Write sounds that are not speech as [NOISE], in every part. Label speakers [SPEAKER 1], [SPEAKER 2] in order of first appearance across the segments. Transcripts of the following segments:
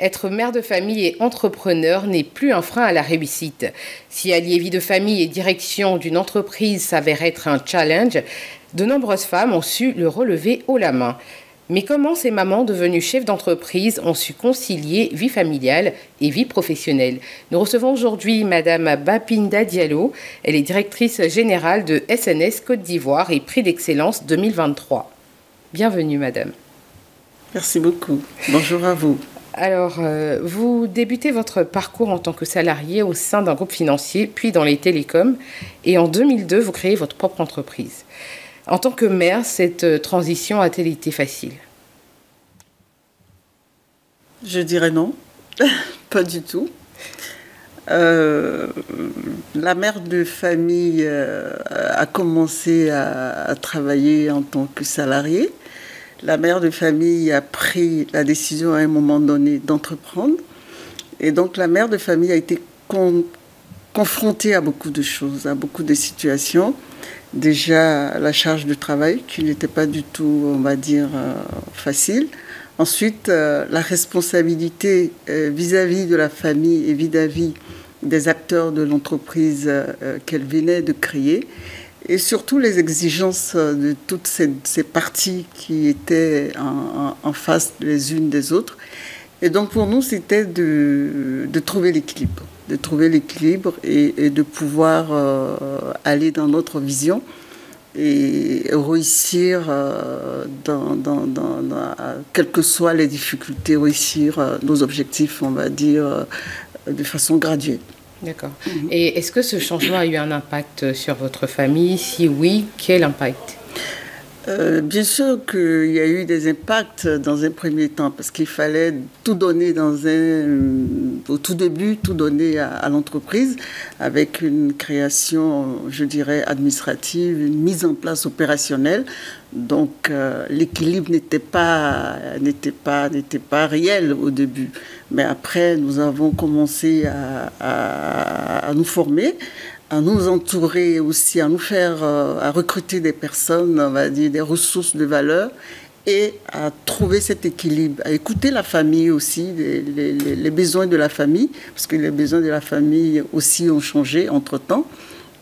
[SPEAKER 1] être mère de famille et entrepreneur n'est plus un frein à la réussite. Si allier vie de famille et direction d'une entreprise s'avère être un challenge, de nombreuses femmes ont su le relever haut la main. Mais comment ces mamans devenues chefs d'entreprise ont su concilier vie familiale et vie professionnelle? Nous recevons aujourd'hui Madame Bapinda Diallo. Elle est directrice générale de SNS Côte d'Ivoire et prix d'excellence 2023. Bienvenue Madame.
[SPEAKER 2] Merci beaucoup. Bonjour à vous.
[SPEAKER 1] Alors, euh, vous débutez votre parcours en tant que salarié au sein d'un groupe financier, puis dans les télécoms, et en 2002, vous créez votre propre entreprise. En tant que mère, cette euh, transition a-t-elle été facile?
[SPEAKER 2] Je dirais non, [LAUGHS] pas du tout. Euh, la mère de famille a commencé à, travailler en tant que salariée. La mère de famille a pris la décision à un moment donné d'entreprendre. Et donc la mère de famille a été confrontée à beaucoup de choses, à beaucoup de situations déjà la charge de travail qui n'était pas du tout, on va dire, euh, facile. Ensuite, euh, la responsabilité euh, vis-à-vis de la famille et vis-à-vis des acteurs de l'entreprise qu'elle venait de créer. Et surtout les exigences de toutes ces, parties qui étaient en, face les unes des autres. Et donc pour nous, c'était de trouver l'équilibre de trouver l'équilibre et, de pouvoir euh, aller dans notre vision et réussir, euh, quelles que soient les difficultés, réussir euh, nos objectifs, on va dire, de façon graduelle.
[SPEAKER 1] D'accord. Mhm. Et est-ce que ce changement a eu un impact sur votre famille? Si oui, quel impact?
[SPEAKER 2] Euh, bien sûr qu'il y a eu des impacts dans un premier temps parce qu'il fallait tout donner dans un, au tout début, tout donner à, l'entreprise avec une création, je dirais, administrative, une mise en place opérationnelle. Donc euh, l'équilibre n'était pas, pas, pas réel au début. Mais après, nous avons commencé à nous former, à nous entourer aussi, à nous faire, euh, à recruter des personnes, on va dire, des ressources de valeur et à trouver cet équilibre, à écouter la famille aussi, les, besoins de la famille, parce que les besoins de la famille aussi ont changé entre-temps.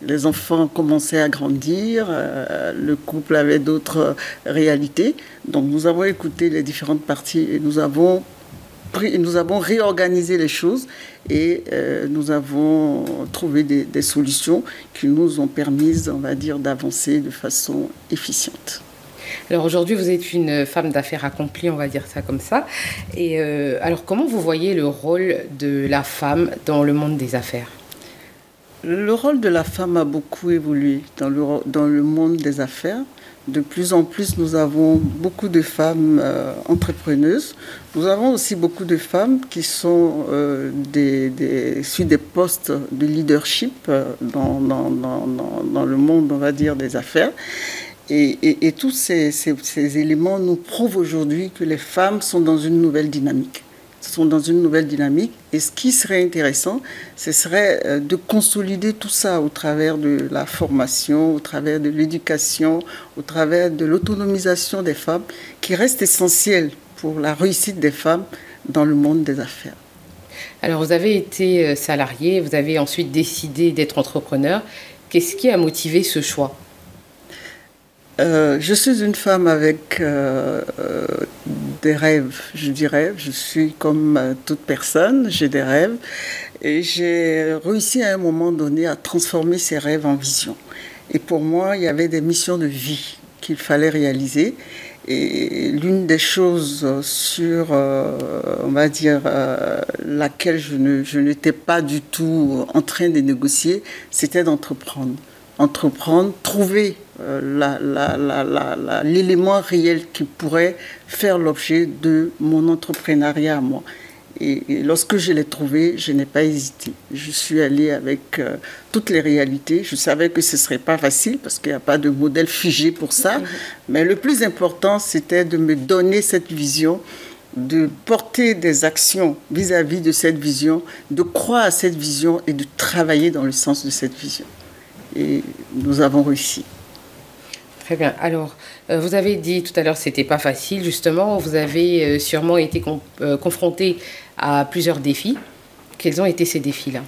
[SPEAKER 2] Les enfants commençaient à grandir, euh, le couple avait d'autres réalités. Donc nous avons écouté les différentes parties et nous avons nous avons réorganisé les choses et euh, nous avons trouvé des, solutions qui nous ont permis, on va dire, d'avancer de façon efficiente.
[SPEAKER 1] Alors aujourd'hui, vous êtes une femme d'affaires accomplie, on va dire ça comme ça. Et euh, alors, comment vous voyez le rôle de la femme dans le monde des affaires?
[SPEAKER 2] Le rôle de la femme a beaucoup évolué dans le, dans le monde des affaires. De plus en plus, nous avons beaucoup de femmes euh, entrepreneuses. Nous avons aussi beaucoup de femmes qui sont euh, des, sur des postes de leadership euh, dans, le monde, on va dire, des affaires. Et, tous ces éléments nous prouvent aujourd'hui que les femmes sont dans une nouvelle dynamique sont dans une nouvelle dynamique. Et ce qui serait intéressant, ce serait euh, de consolider tout ça au travers de la formation, au travers de l'éducation, au travers de l'autonomisation des femmes, qui reste essentielle pour la réussite des femmes dans le monde des affaires.
[SPEAKER 1] Alors, vous avez été euh, salarié, vous avez ensuite décidé d'être entrepreneur. Qu'est-ce qui a motivé ce choix?
[SPEAKER 2] Euh, je suis une femme avec euh, euh, des rêves, je dirais. Je suis comme toute personne, j'ai des rêves. Et j'ai réussi à un moment donné à transformer ces rêves en vision. Et pour moi, il y avait des missions de vie qu'il fallait réaliser. Et l'une des choses sur, on va dire, laquelle je n'étais pas du tout en train de négocier, c'était d'entreprendre entreprendre, trouver euh, l'élément réel qui pourrait faire l'objet de mon entrepreneuriat à moi. Et, lorsque je l'ai trouvé, je n'ai pas hésité. Je suis allée avec euh, toutes les réalités. Je savais que ce ne serait pas facile parce qu'il n'y a pas de modèle figé pour ça. Mais le plus important, c'était de me donner cette vision de porter des actions vis à -vis de cette vision, de croire à cette vision et de travailler dans le sens de cette vision et nous avons réussi.
[SPEAKER 1] Très bien. Alors, euh, vous avez dit tout à l'heure c'était pas facile, justement. Vous avez euh, sûrement été euh, confronté à plusieurs défis. Quels ont été ces défis-là?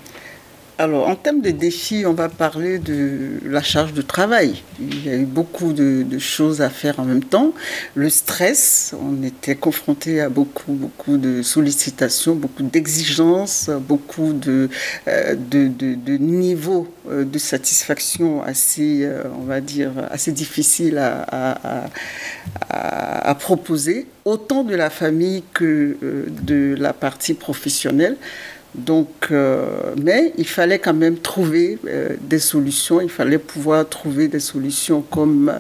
[SPEAKER 2] Alors, en termes de défis, on va parler de la charge de travail. Il y a eu beaucoup de, choses à faire en même temps. Le stress, on était confronté à beaucoup, beaucoup de sollicitations, beaucoup d'exigences, beaucoup de, euh, niveaux euh, de satisfaction assez, euh, on va dire, assez difficiles à proposer, autant de la famille que de la partie professionnelle. Donc, euh, mais il fallait quand même trouver euh, des solutions. Il fallait pouvoir trouver des solutions comme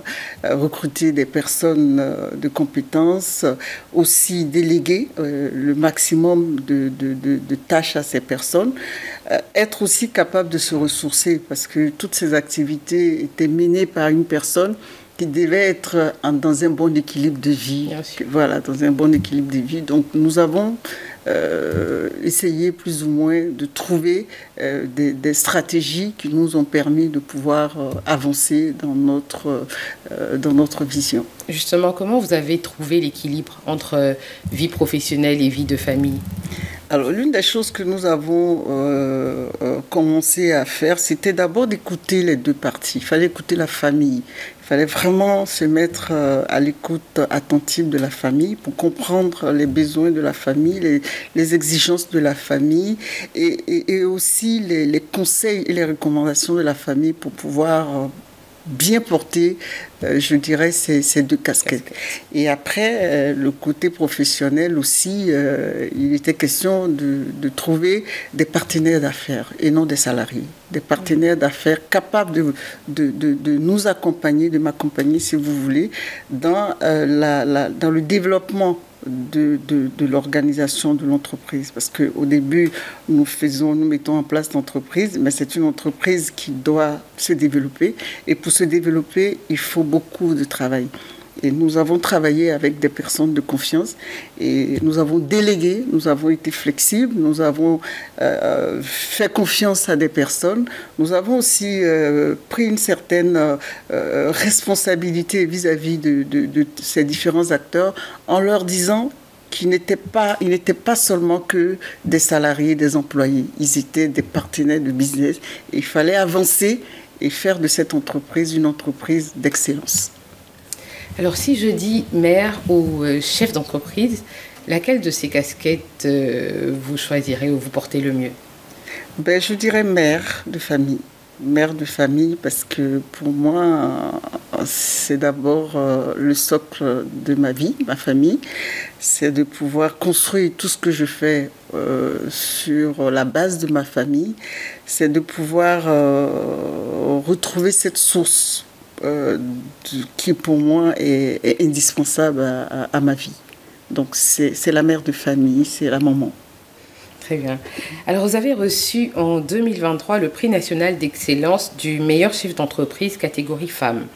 [SPEAKER 2] euh, recruter des personnes de compétences, aussi déléguer le maximum de, de, tâches à ces personnes, être aussi capable de se ressourcer parce que toutes ces activités étaient menées par une personne qui devait être dans un bon équilibre de vie. Voilà, dans un bon équilibre de vie. Donc, nous avons euh, essayer plus ou moins de trouver euh, des, stratégies qui nous ont permis de pouvoir euh, avancer dans notre, dans notre vision.
[SPEAKER 1] Justement, comment vous avez trouvé l'équilibre entre vie professionnelle et vie de famille?
[SPEAKER 2] Alors, l'une des choses que nous avons euh, euh, commencé à faire, c'était d'abord d'écouter les deux parties. Il fallait écouter la famille. Il fallait vraiment se mettre euh, à l'écoute attentive de la famille pour comprendre les besoins de la famille, les, exigences de la famille et, aussi les, les, conseils et les recommandations de la famille pour pouvoir bien porter, euh, je dirais, ces, deux casquettes. Et après, euh, le côté professionnel aussi, euh, il était question de, trouver des partenaires d'affaires et non des salariés. Des partenaires d'affaires capables de, de, de, nous accompagner, de m'accompagner, si vous voulez, dans, la, dans le développement de, de, l'organisation de l'entreprise. Parce qu'au début, nous faisons, nous mettons en place l'entreprise, mais c'est une entreprise qui doit se développer. Et pour se développer, il faut beaucoup de travail. Et nous avons travaillé avec des personnes de confiance et nous avons délégué, nous avons été flexibles, nous avons euh, fait confiance à des personnes. Nous avons aussi euh, pris une certaine euh, responsabilité vis-à-vis de, ces différents acteurs en leur disant qu'ils n'étaient pas, n'étaient pas seulement que des salariés, des employés. Ils étaient des partenaires de business. il fallait avancer et faire de cette entreprise une entreprise d'excellence.
[SPEAKER 1] Alors si je dis mère ou euh, chef d'entreprise, laquelle de ces casquettes euh, vous choisirez ou vous portez le mieux?
[SPEAKER 2] Ben, Je dirais mère de famille. Mère de famille parce que pour moi, c'est d'abord euh, le socle de ma vie, ma famille. C'est de pouvoir construire tout ce que je fais sur la base de ma famille. C'est de pouvoir retrouver cette source euh, qui pour moi est, indispensable à, ma vie. Donc c'est la mère de famille, c'est la maman.
[SPEAKER 1] Très bien. Alors vous avez reçu en 2023 le prix national d'excellence du meilleur chef d'entreprise catégorie femme.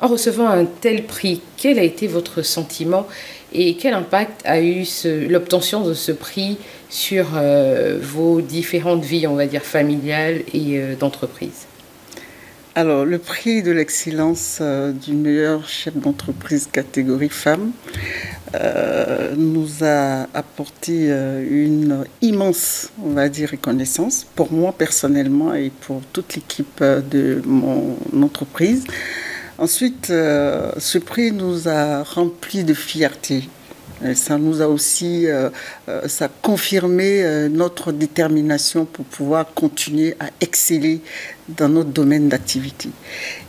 [SPEAKER 1] En recevant un tel prix, quel a été votre sentiment et quel impact a eu l'obtention de ce prix sur euh, vos différentes vies, on va dire, familiales et euh, d'entreprise?
[SPEAKER 2] Alors, le prix de l'excellence euh, du meilleur chef d'entreprise catégorie femme euh, nous a apporté euh, une immense, on va dire, reconnaissance pour moi personnellement et pour toute l'équipe de mon entreprise. Ensuite, ce prix nous a rempli de fierté ça nous a aussi, euh, euh, ça confirmé euh, notre détermination pour pouvoir continuer à exceller dans notre domaine d'activité.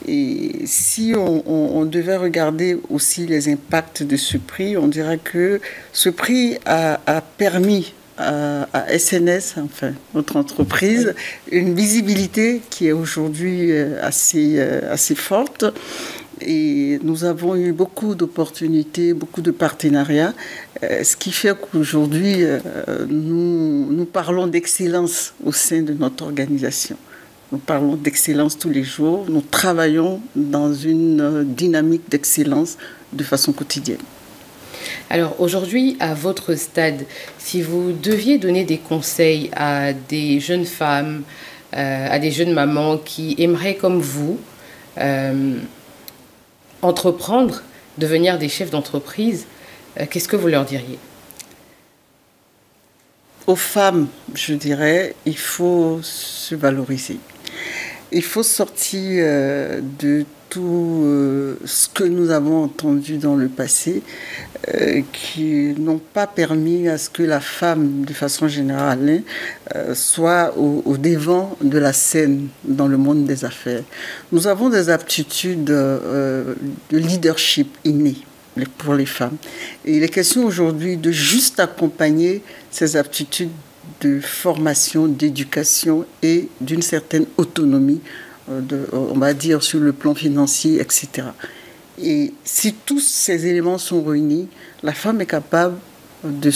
[SPEAKER 2] Et si on, devait regarder aussi les impacts de ce prix, on dirait que ce prix a, permis à, à, SNS, enfin notre entreprise, une visibilité qui est aujourd'hui assez, assez forte. Et nous avons eu beaucoup d'opportunités, beaucoup de partenariats, euh, ce qui fait qu'aujourd'hui, euh, nous, parlons d'excellence au sein de notre organisation. Nous parlons d'excellence tous les jours. Nous travaillons dans une euh, dynamique d'excellence de façon quotidienne.
[SPEAKER 1] Alors aujourd'hui, à votre stade, si vous deviez donner des conseils à des jeunes femmes, à des jeunes mamans qui aimeraient comme vous entreprendre, devenir des chefs d'entreprise, euh, qu'est-ce que vous leur diriez?
[SPEAKER 2] Aux femmes, je dirais, il faut se valoriser. Il faut sortir euh, de tout euh, ce que nous avons entendu dans le passé, euh, qui n'ont pas permis à ce que la femme, de façon générale, hein, soit au, devant de la scène dans le monde des affaires. Nous avons des aptitudes de leadership innées pour les femmes. Et il est question aujourd'hui de juste accompagner ces aptitudes de formation, d'éducation et d'une certaine autonomie, euh, de, on va dire, sur le plan financier, etc. Et si tous ces éléments sont réunis, la femme est capable de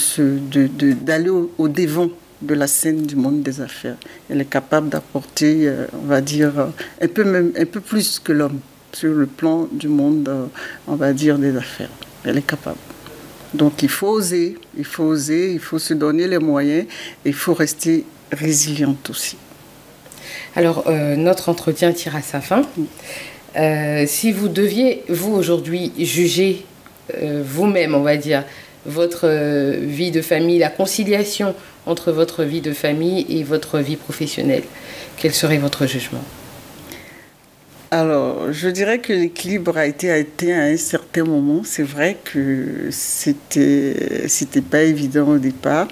[SPEAKER 2] d'aller au, devant de la scène du monde des affaires. Elle est capable d'apporter, euh, on va dire, un peu, même, un peu plus que l'homme sur le plan du monde, euh, on va dire, des affaires. Elle est capable. Donc il faut oser, il faut oser, il faut se donner les moyens, et il faut rester résiliente aussi.
[SPEAKER 1] Alors euh, notre entretien tire à sa fin. Euh, si vous deviez, vous aujourd'hui, juger euh, vous-même, on va dire, votre vie de famille, la conciliation entre votre vie de famille et votre vie professionnelle, quel serait votre jugement?
[SPEAKER 2] Alors, je dirais que l'équilibre a été atteint à un certain moment. C'est vrai que c'était c'était pas évident au départ,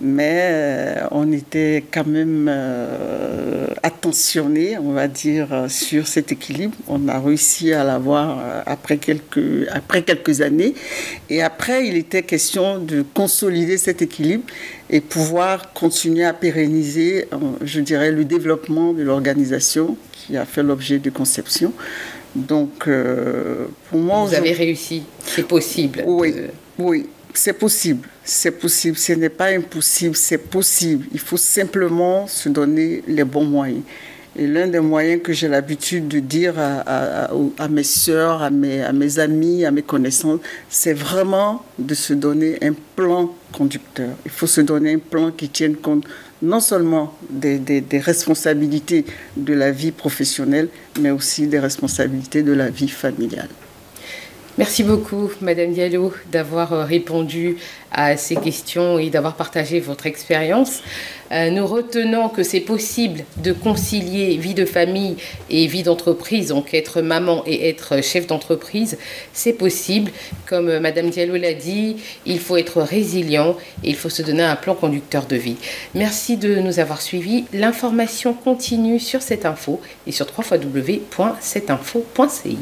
[SPEAKER 2] mais euh, on était quand même euh, attentionné, on va dire, sur cet équilibre. On a réussi à l'avoir euh, après quelques après quelques années, et après il était question de consolider cet équilibre et pouvoir continuer à pérenniser, je dirais, le développement de l'organisation qui a fait l'objet de conception. Donc, euh, pour moi...
[SPEAKER 1] Vous avez réussi, c'est possible.
[SPEAKER 2] Oui, oui, c'est possible. C'est possible. Ce n'est pas impossible, c'est possible. Il faut simplement se donner les bons moyens. Et l'un des moyens que j'ai l'habitude de dire à, mes soeurs, à mes, amis, à mes connaissances, c'est vraiment de se donner un plan conducteur. Il faut se donner un plan qui tienne compte non seulement des, responsabilités de la vie professionnelle, mais aussi des responsabilités de la vie familiale.
[SPEAKER 1] Merci beaucoup, Madame Diallo, d'avoir euh, répondu à ces questions et d'avoir partagé votre expérience. Euh, nous retenons que c'est possible de concilier vie de famille et vie d'entreprise, donc être maman et être chef d'entreprise, c'est possible. Comme euh, Madame Diallo l'a dit, il faut être résilient et il faut se donner un plan conducteur de vie. Merci de nous avoir suivis. L'information continue sur cette info et sur www.cetinfo.ci.